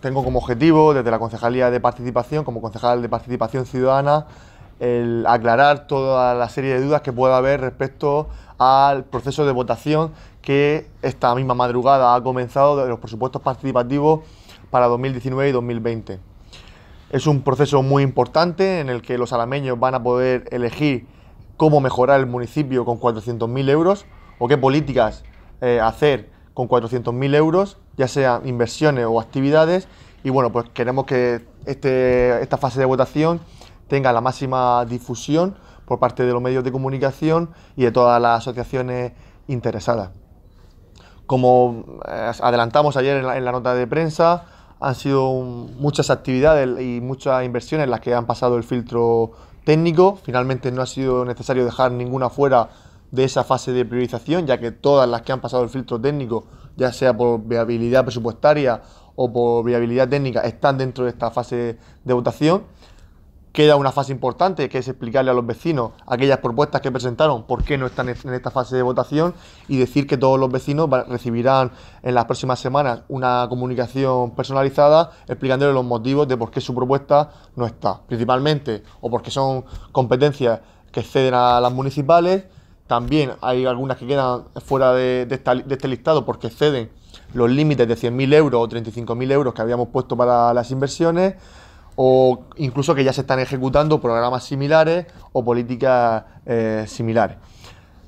tengo como objetivo, desde la Concejalía de Participación, como concejal de Participación Ciudadana, el aclarar toda la serie de dudas que pueda haber respecto al proceso de votación que esta misma madrugada ha comenzado de los presupuestos participativos para 2019 y 2020. Es un proceso muy importante en el que los alameños van a poder elegir cómo mejorar el municipio con 400.000 euros o qué políticas eh, hacer con 400.000 euros, ya sean inversiones o actividades. Y bueno, pues queremos que este, esta fase de votación tenga la máxima difusión por parte de los medios de comunicación y de todas las asociaciones interesadas. Como eh, adelantamos ayer en la, nota de prensa, han sido muchas actividades y muchas inversiones las que han pasado el filtro técnico. Finalmente no ha sido necesario dejar ninguna fuera de esa fase de priorización, ya que todas las que han pasado el filtro técnico, ya sea por viabilidad presupuestaria o por viabilidad técnica, están dentro de esta fase de votación. Queda una fase importante que es explicarle a los vecinos aquellas propuestas que presentaron, por qué no están en esta fase de votación y decir que todos los vecinos recibirán en las próximas semanas una comunicación personalizada explicándoles los motivos de por qué su propuesta no está. Principalmente o porque son competencias que exceden a las municipales, también hay algunas que quedan fuera de, este listado porque exceden los límites de 100.000 euros o 35.000 euros que habíamos puesto para las inversiones o incluso que ya se están ejecutando programas similares o políticas eh, similares.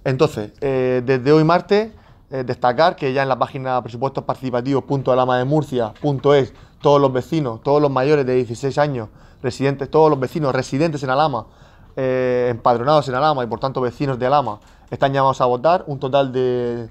Entonces, eh, desde hoy martes, eh, destacar que ya en la página presupuestosparticipativos.alamademurcia.es todos los vecinos, todos los mayores de 16 años, residentes, todos los vecinos residentes en Alama, empadronados en Alama y por tanto vecinos de Alama, están llamados a votar, un total de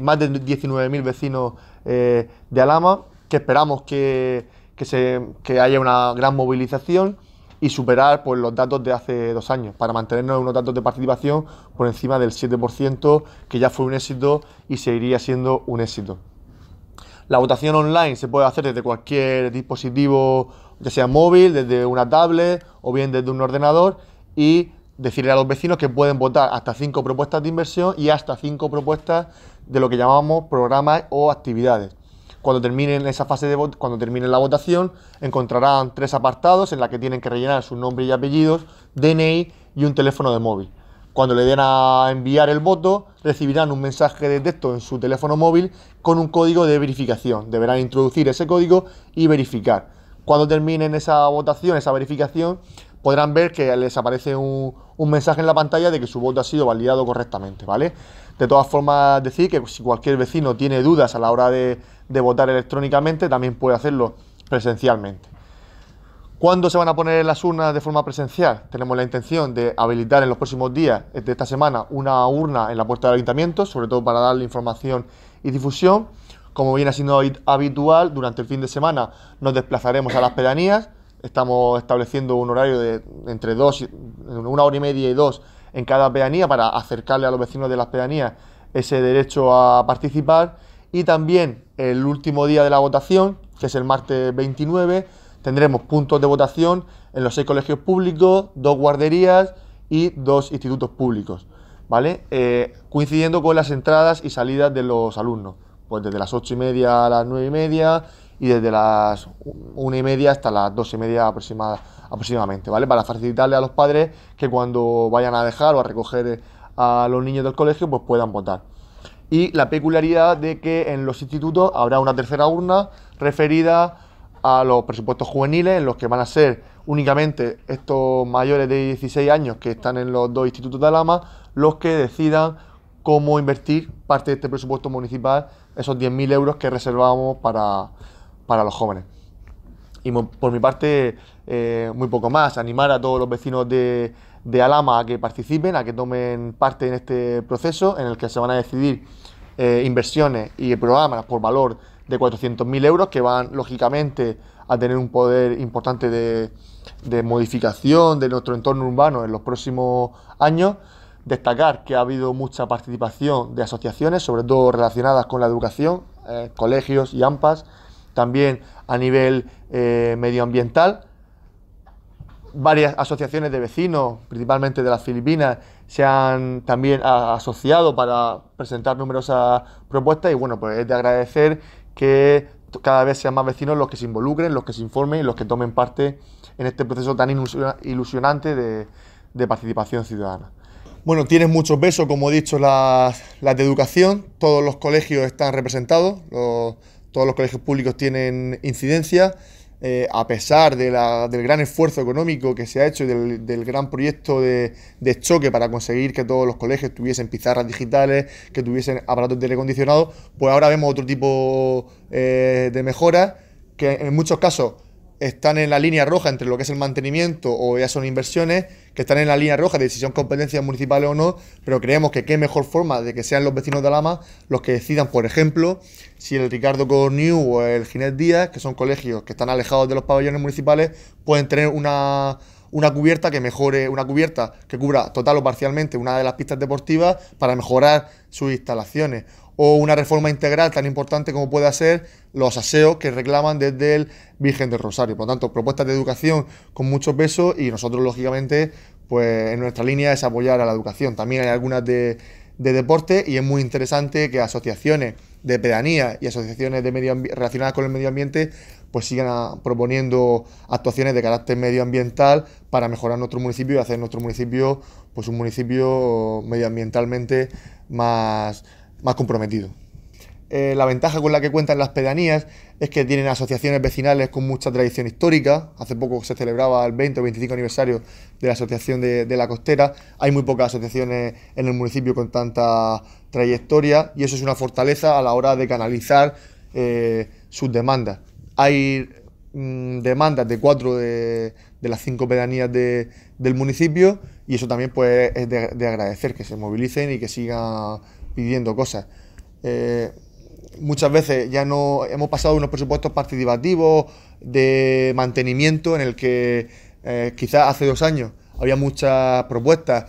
más de 19.000 vecinos de Alama, que esperamos que que, se, que haya una gran movilización y superar pues, los datos de hace dos años, para mantenernos en unos datos de participación por encima del 7%, que ya fue un éxito y seguiría siendo un éxito. La votación online se puede hacer desde cualquier dispositivo, ya sea móvil, desde una tablet o bien desde un ordenador y decirle a los vecinos que pueden votar hasta cinco propuestas de inversión y hasta cinco propuestas de lo que llamamos programas o actividades. Cuando terminen esa fase de cuando termine la votación, encontrarán tres apartados en los que tienen que rellenar su nombre y apellidos, DNI y un teléfono de móvil. Cuando le den a enviar el voto, recibirán un mensaje de texto en su teléfono móvil con un código de verificación. Deberán introducir ese código y verificar. Cuando terminen esa votación, esa verificación, podrán ver que les aparece un, mensaje en la pantalla de que su voto ha sido validado correctamente, ¿vale? De todas formas, decir que si cualquier vecino tiene dudas a la hora de, votar electrónicamente, también puede hacerlo presencialmente. ¿Cuándo se van a poner las urnas de forma presencial? Tenemos la intención de habilitar en los próximos días de esta semana una urna en la puerta del ayuntamiento, sobre todo para darle información y difusión. Como viene siendo habitual, durante el fin de semana nos desplazaremos a las pedanías. Estamos estableciendo un horario de entre dos, una hora y media y dos en cada pedanía para acercarle a los vecinos de las pedanías ese derecho a participar. Y también el último día de la votación, que es el martes 29, tendremos puntos de votación en los seis colegios públicos, dos guarderías y dos institutos públicos, ¿vale? Eh, coincidiendo con las entradas y salidas de los alumnos, pues desde las ocho y media a las nueve y media y desde las una y media hasta las dos y media aproximadamente, ¿vale? Para facilitarle a los padres que cuando vayan a dejar o a recoger a los niños del colegio, pues puedan votar. Y la peculiaridad de que en los institutos habrá una tercera urna referida a los presupuestos juveniles, en los que van a ser únicamente estos mayores de 16 años que están en los dos institutos de Alama, los que decidan cómo invertir parte de este presupuesto municipal, esos 10.000 euros que reservamos para, para los jóvenes. Y por mi parte, eh, muy poco más, animar a todos los vecinos de, de, Alama a que participen, a que tomen parte en este proceso en el que se van a decidir eh, inversiones y programas por valor de 400.000 euros que van lógicamente a tener un poder importante de, de modificación de nuestro entorno urbano en los próximos años. Destacar que ha habido mucha participación de asociaciones, sobre todo relacionadas con la educación, eh, colegios y AMPAs, también a nivel eh, medioambiental. Varias asociaciones de vecinos, principalmente de las Filipinas, se han también asociado para presentar numerosas propuestas y bueno, pues es de agradecer que cada vez sean más vecinos los que se involucren, los que se informen y los que tomen parte en este proceso tan ilusionante de, participación ciudadana. Bueno, tienes muchos besos, como he dicho, las, de educación. Todos los colegios están representados, todos los colegios públicos tienen incidencia. Eh, a pesar del gran esfuerzo económico que se ha hecho y del, gran proyecto de, choque para conseguir que todos los colegios tuviesen pizarras digitales, que tuviesen aparatos telecondicionados, pues ahora vemos otro tipo eh, de mejoras que en muchos casos están en la línea roja entre lo que es el mantenimiento o ya son inversiones, que están en la línea roja de si son competencias municipales o no, pero creemos que qué mejor forma de que sean los vecinos de Alama los que decidan, por ejemplo, si el Ricardo Corniu o el Ginés Díaz, que son colegios que están alejados de los pabellones municipales, pueden tener una, una cubierta que mejore, una cubierta que cubra total o parcialmente una de las pistas deportivas para mejorar sus instalaciones o una reforma integral tan importante como puede ser los aseos que reclaman desde el Virgen del Rosario. Por lo tanto, propuestas de educación con mucho peso y nosotros, lógicamente, pues en nuestra línea es apoyar a la educación. También hay algunas de, deporte y es muy interesante que asociaciones de pedanía y asociaciones de medio relacionadas con el medio ambiente pues sigan proponiendo actuaciones de carácter medioambiental para mejorar nuestro municipio y hacer nuestro municipio pues un municipio medioambientalmente más más comprometido. Eh, la ventaja con la que cuentan las pedanías es que tienen asociaciones vecinales con mucha tradición histórica. Hace poco se celebraba el 20 o 25 aniversario de la Asociación de, la Costera. Hay muy pocas asociaciones en el municipio con tanta trayectoria y eso es una fortaleza a la hora de canalizar eh, sus demandas. Hay mm, demandas de cuatro de, las cinco pedanías del municipio y eso también pues, es de, de agradecer, que se movilicen y que sigan pidiendo cosas. Eh, muchas veces ya no hemos pasado unos presupuestos participativos de mantenimiento en el que eh, quizás hace dos años había muchas propuestas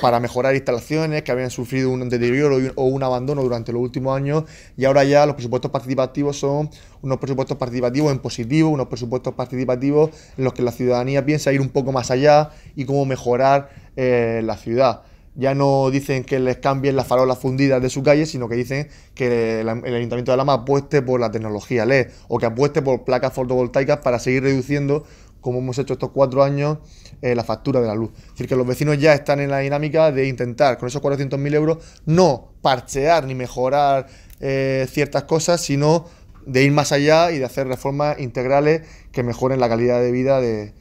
para mejorar instalaciones que habían sufrido un deterioro o un abandono durante los últimos años y ahora ya los presupuestos participativos son unos presupuestos participativos en positivo, unos presupuestos participativos en los que la ciudadanía piensa ir un poco más allá y cómo mejorar eh, la ciudad ya no dicen que les cambien las farolas fundidas de su calle, sino que dicen que el, Ayuntamiento de Lama apueste por la tecnología LED o que apueste por placas fotovoltaicas para seguir reduciendo, como hemos hecho estos cuatro años, eh, la factura de la luz. Es decir, que los vecinos ya están en la dinámica de intentar, con esos 400.000 euros, no parchear ni mejorar eh, ciertas cosas, sino de ir más allá y de hacer reformas integrales que mejoren la calidad de vida de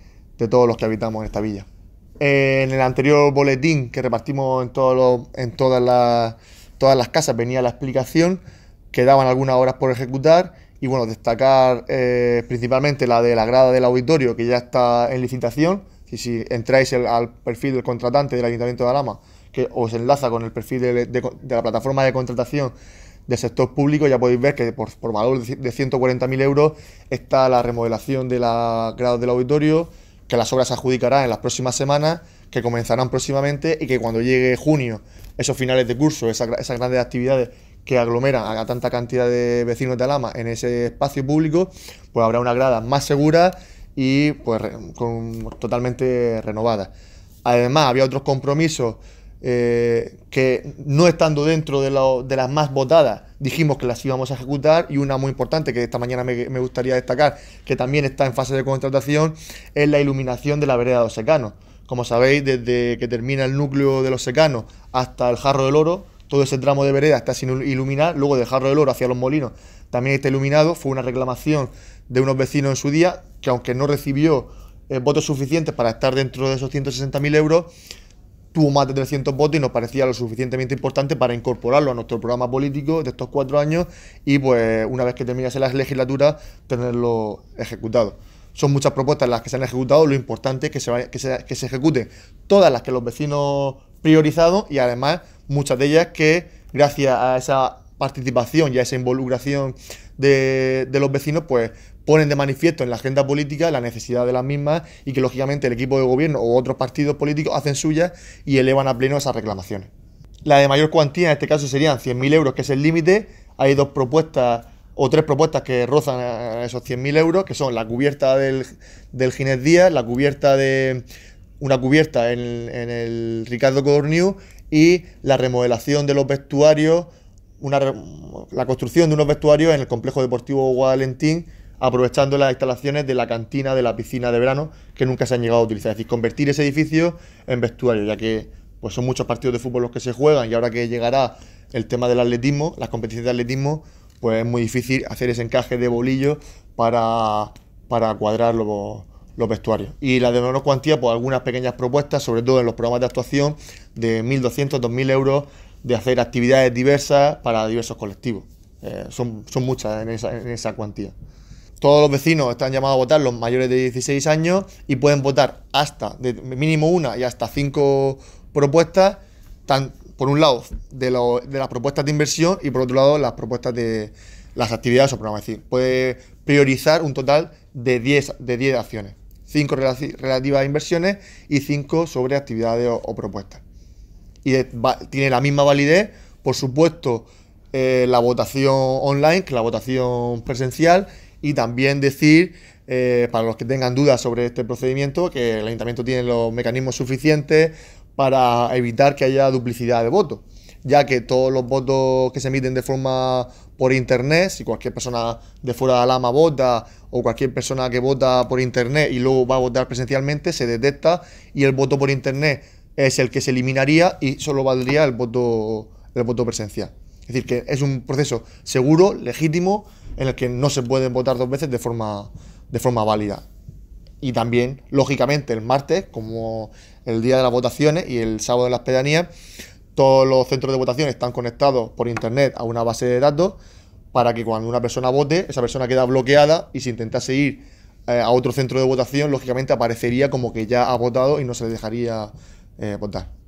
todos los que habitamos en esta villa en el anterior boletín que repartimos en, en todas, las, todas las casas venía la explicación, quedaban algunas horas por ejecutar y bueno, destacar eh, principalmente la de la grada del auditorio que ya está en licitación. Si, si entráis al perfil del contratante del Ayuntamiento de Alama, que os enlaza con el perfil de, la plataforma de contratación del sector público, ya podéis ver que por, por valor de 140.000 euros está la remodelación de la grada del auditorio, que las obras se adjudicarán en las próximas semanas, que comenzarán próximamente y que cuando llegue junio, esos finales de curso, esas, grandes actividades que aglomeran a tanta cantidad de vecinos de Alama en ese espacio público, pues habrá una grada más segura y pues con, totalmente renovada. Además, había otros compromisos eh, que no estando dentro de, las más votadas, dijimos que las íbamos a ejecutar y una muy importante que esta mañana me, gustaría destacar, que también está en fase de contratación, es la iluminación de la vereda de los secanos. Como sabéis, desde que termina el núcleo de los secanos hasta el Jarro del Oro, todo ese tramo de vereda está sin iluminar, luego del Jarro del Oro hacia los molinos también está iluminado, fue una reclamación de unos vecinos en su día, que aunque no recibió eh, votos suficientes para estar dentro de esos 160.000 euros, tuvo más de 300 votos y nos parecía lo suficientemente importante para incorporarlo a nuestro programa político de estos cuatro años y pues una vez que terminase la legislatura tenerlo ejecutado. Son muchas propuestas las que se han ejecutado, lo importante es que se, que se, que se ejecuten todas las que los vecinos priorizados y además muchas de ellas que gracias a esa participación y a esa involucración de, de los vecinos pues ponen de manifiesto en la agenda política la necesidad de las mismas y que lógicamente el equipo de gobierno o otros partidos políticos hacen suyas y elevan a pleno esas reclamaciones. La de mayor cuantía en este caso serían 100.000 euros, que es el límite. Hay dos propuestas o tres propuestas que rozan esos 100.000 euros, que son la cubierta del, del Ginés Díaz, la cubierta de una cubierta en, el Ricardo Corniu y la remodelación de los vestuarios la construcción de unos vestuarios en el complejo deportivo Guadalentín, aprovechando las instalaciones de la cantina de la piscina de verano que nunca se han llegado a utilizar. Es decir, convertir ese edificio en vestuario, ya que pues son muchos partidos de fútbol los que se juegan y ahora que llegará el tema del atletismo, las competiciones de atletismo, pues es muy difícil hacer ese encaje de bolillo para, para cuadrar los, los vestuarios. Y la de menor cuantía, pues algunas pequeñas propuestas, sobre todo en los programas de actuación, de 1.200, 2.000 euros, de hacer actividades diversas para diversos colectivos. Eh, son, son muchas en esa, en esa cuantía. Todos los vecinos están llamados a votar, los mayores de 16 años, y pueden votar hasta, mínimo una y hasta cinco propuestas, tan, por un lado, de, las propuestas de inversión y por otro lado, las propuestas de las actividades o programas. Es decir, puede priorizar un total de 10, de 10 acciones. 5 relativas a inversiones y 5 sobre actividades o, propuestas. Y tiene la misma validez, por supuesto, eh, la votación online que la votación presencial y también decir, eh, para los que tengan dudas sobre este procedimiento, que el ayuntamiento tiene los mecanismos suficientes para evitar que haya duplicidad de votos ya que todos los votos que se emiten de forma por internet, si cualquier persona de fuera de Alama vota o cualquier persona que vota por internet y luego va a votar presencialmente, se detecta y el voto por internet es el que se eliminaría y solo valdría el voto, el voto presencial. Es decir, que es un proceso seguro, legítimo, en el que no se pueden votar dos veces de forma, de forma válida. Y también, lógicamente, el martes, como el día de las votaciones y el sábado de las pedanías, todos los centros de votación están conectados por internet a una base de datos para que cuando una persona vote, esa persona queda bloqueada y si intentase ir eh, a otro centro de votación, lógicamente aparecería como que ya ha votado y no se le dejaría eh, votar.